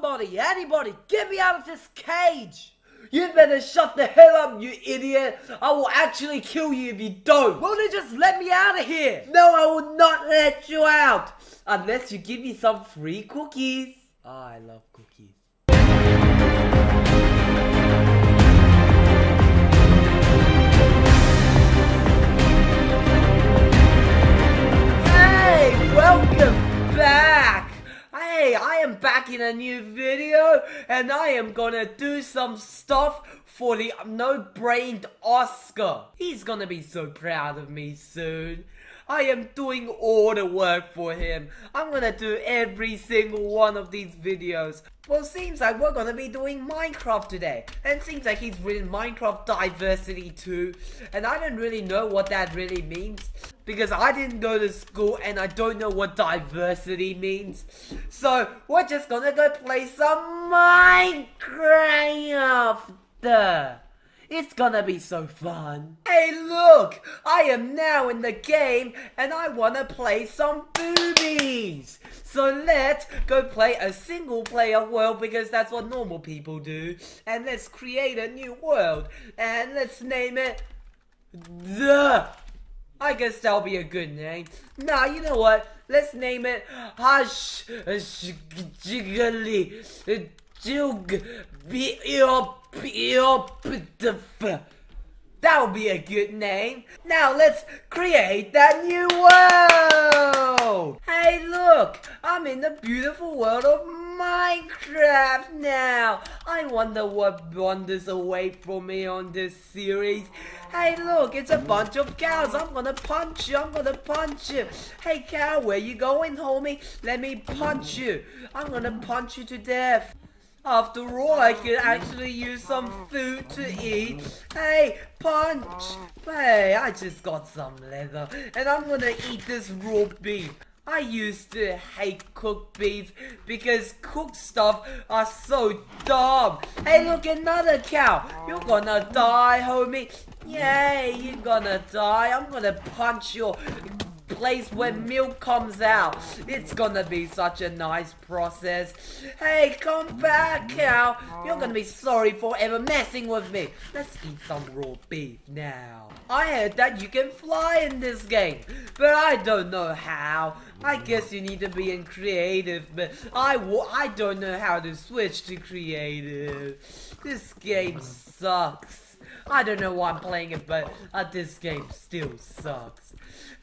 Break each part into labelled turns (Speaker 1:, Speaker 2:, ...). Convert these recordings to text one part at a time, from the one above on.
Speaker 1: Somebody, anybody, get me out of this cage! You better shut the hell up, you idiot! I will actually kill you if you don't! Well then just let me out of here! No, I will not let you out! Unless you give me some free cookies. Oh, I love cookies. In a new video and I am gonna do some stuff for the no-brained Oscar. He's gonna be so proud of me soon. I am doing all the work for him. I'm gonna do every single one of these videos. Well, seems like we're gonna be doing Minecraft today. And seems like he's written Minecraft Diversity too. And I don't really know what that really means. Because I didn't go to school and I don't know what diversity means. So, we're just gonna go play some Minecraft. It's gonna be so fun. Hey look! I am now in the game and I wanna play some boobies! So let's go play a single player world because that's what normal people do. And let's create a new world. And let's name it... The... I guess that'll be a good name. Nah, you know what? Let's name it Hush Jiggly Jug that would be a good name. Now let's create that new world. Hey look, I'm in the beautiful world of Minecraft now. I wonder what wanders await for me on this series. Hey look, it's a bunch of cows. I'm gonna punch you. I'm gonna punch you. Hey cow, where you going, homie? Let me punch you. I'm gonna punch you to death. After all, I could actually use some food to eat. Hey, punch! Hey, I just got some leather, and I'm gonna eat this raw beef. I used to hate cooked beef because cooked stuff are so dumb. Hey, look, another cow. You're gonna die, homie. Yay, you're gonna die. I'm gonna punch your place where milk comes out. It's gonna be such a nice process. Hey, come back, cow. You're gonna be sorry for ever messing with me. Let's eat some raw beef now. I heard that you can fly in this game, but I don't know how. I guess you need to be in creative, but I w I don't know how to switch to creative. This game sucks. I don't know why I'm playing it, but uh, this game still sucks.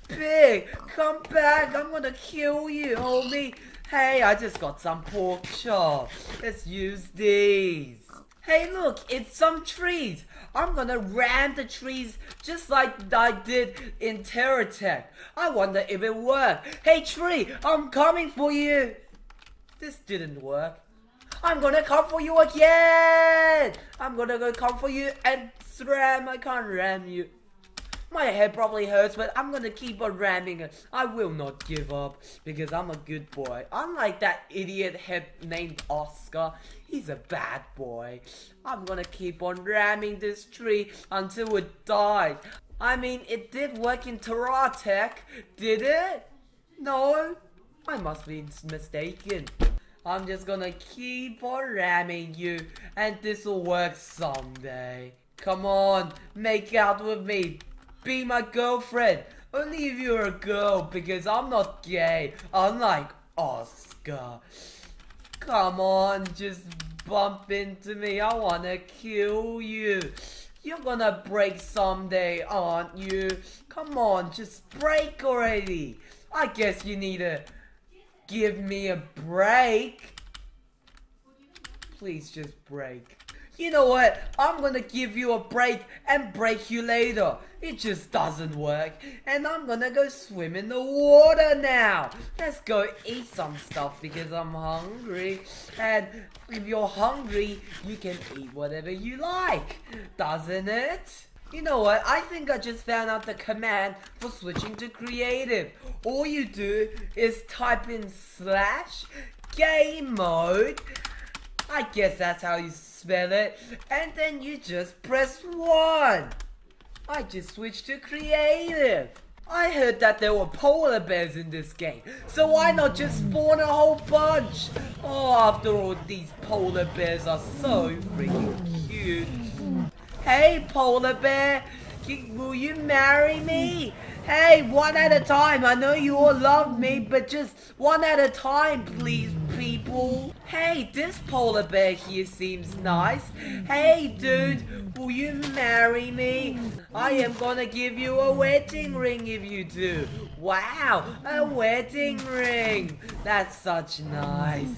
Speaker 1: Pig, come back. I'm gonna kill you, homie. Hey, I just got some pork chop. Let's use these. Hey, look, it's some trees. I'm gonna ram the trees just like I did in Terra Tech. I wonder if it worked. Hey, tree, I'm coming for you. This didn't work. I'm gonna come for you again. I'm gonna go come for you and ram. I can't ram you. My head probably hurts, but I'm gonna keep on ramming it. I will not give up, because I'm a good boy. Unlike that idiot head named Oscar, he's a bad boy. I'm gonna keep on ramming this tree until it dies. I mean, it did work in Terratech, did it? No? I must be mistaken. I'm just gonna keep on ramming you, and this'll work someday. Come on, make out with me, be my girlfriend. Only if you're a girl, because I'm not gay, unlike Oscar. Come on, just bump into me. I wanna kill you. You're gonna break someday, aren't you? Come on, just break already. I guess you need to give me a break. Please just break. You know what? I'm gonna give you a break and break you later. It just doesn't work. And I'm gonna go swim in the water now. Let's go eat some stuff because I'm hungry. And if you're hungry, you can eat whatever you like. Doesn't it? You know what? I think I just found out the command for switching to creative. All you do is type in slash game mode. I guess that's how you spell it, and then you just press 1. I just switched to creative. I heard that there were polar bears in this game, so why not just spawn a whole bunch? Oh, after all, these polar bears are so freaking cute. Hey, polar bear, will you marry me? Hey, one at a time. I know you all love me, but just one at a time, please, Hey, this polar bear here seems nice. Hey, dude, will you marry me? I am gonna give you a wedding ring if you do. Wow, a wedding ring. That's such nice.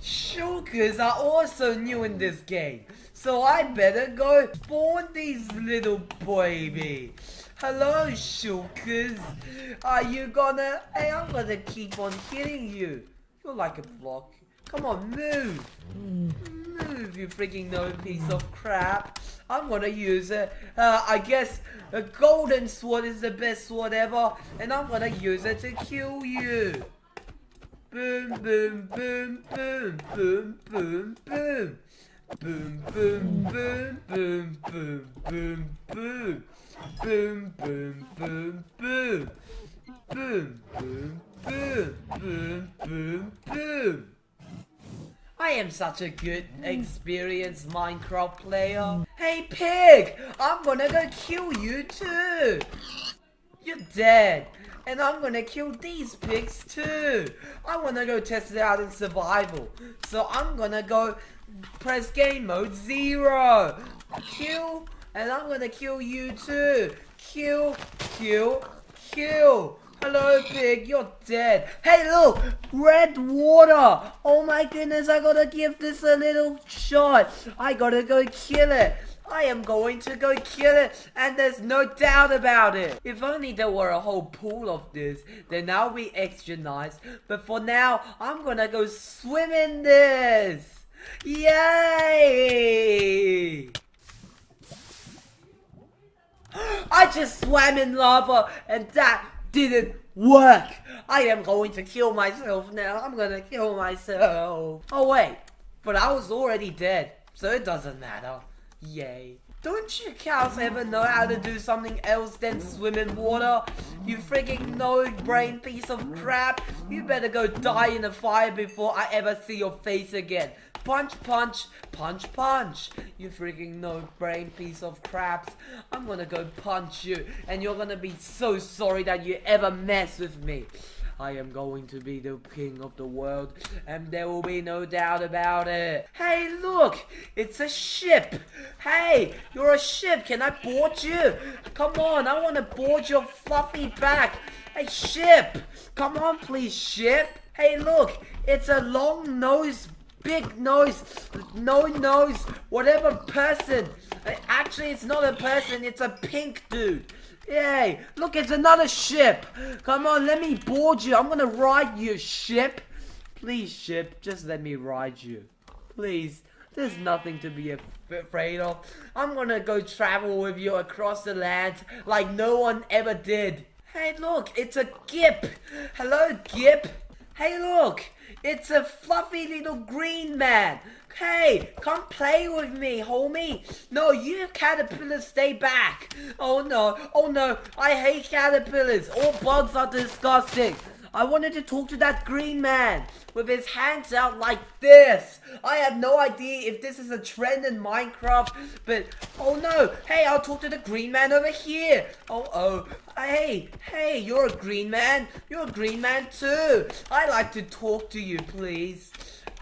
Speaker 1: Shulkers are also new in this game, so I better go spawn these little baby. Hello, Shulkers. Are you gonna... Hey, I'm gonna keep on hitting you. You're like a block. Come on, move. Move, you freaking no piece of crap. I'm gonna use it. Uh, I guess a golden sword is the best sword ever. And I'm gonna use it to kill you. Boom, boom, boom, boom, boom, boom, boom. Boom, boom, boom, boom, boom, boom, boom. Boom, boom, boom, boom. Boom, boom, boom, boom, boom, boom. I am such a good, experienced Minecraft player. Hey, pig! I'm gonna go kill you too! You're dead. And I'm gonna kill these pigs too. I wanna go test it out in survival. So I'm gonna go press game mode zero. Kill and I'm gonna kill you too. Kill, kill, kill. Hello, pig, you're dead. Hey, look, red water. Oh my goodness, I gotta give this a little shot. I gotta go kill it. I am going to go kill it, and there's no doubt about it. If only there were a whole pool of this, then would be extra nice. But for now, I'm gonna go swim in this. Yay! I just swam in lava and that didn't work. I am going to kill myself now. I'm gonna kill myself. Oh wait, but I was already dead, so it doesn't matter. Yay. Don't you cows ever know how to do something else than swim in water? You freaking no brain piece of crap. You better go die in a fire before I ever see your face again. Punch, punch, punch, punch. You freaking no brain piece of crap. I'm gonna go punch you and you're gonna be so sorry that you ever mess with me. I am going to be the king of the world, and there will be no doubt about it. Hey, look! It's a ship! Hey, you're a ship! Can I board you? Come on, I want to board your fluffy back! Hey, ship! Come on, please, ship! Hey, look! It's a long nose big nose, no nose, whatever person. Uh, actually, it's not a person, it's a pink dude. Yay! Look, it's another ship! Come on, let me board you. I'm gonna ride you, ship. Please, ship, just let me ride you. Please. There's nothing to be afraid of. I'm gonna go travel with you across the land like no one ever did. Hey, look, it's a Gip. Hello, Gip. Hey, look, it's a fluffy little green man. Hey, come play with me, homie. No, you caterpillars stay back. Oh no, oh no, I hate caterpillars. All bugs are disgusting. I wanted to talk to that green man with his hands out like this. I have no idea if this is a trend in Minecraft, but oh no. Hey, I'll talk to the green man over here. Oh, oh. Hey, hey, you're a green man. You're a green man too. I'd like to talk to you, please.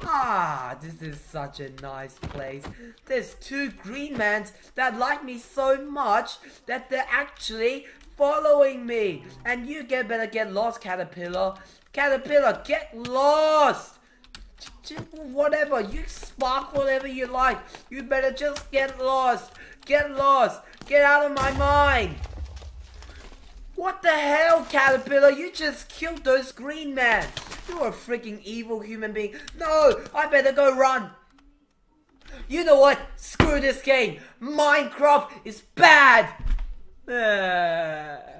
Speaker 1: Ah, this is such a nice place. There's two green mans that like me so much that they're actually following me. And you get better get lost, Caterpillar. Caterpillar, get lost. Whatever, you spark whatever you like. You better just get lost. Get lost. Get out of my mind. What the hell, Caterpillar? You just killed those green men. You're a freaking evil human being. No, I better go run. You know what? Screw this game. Minecraft is bad. Uh...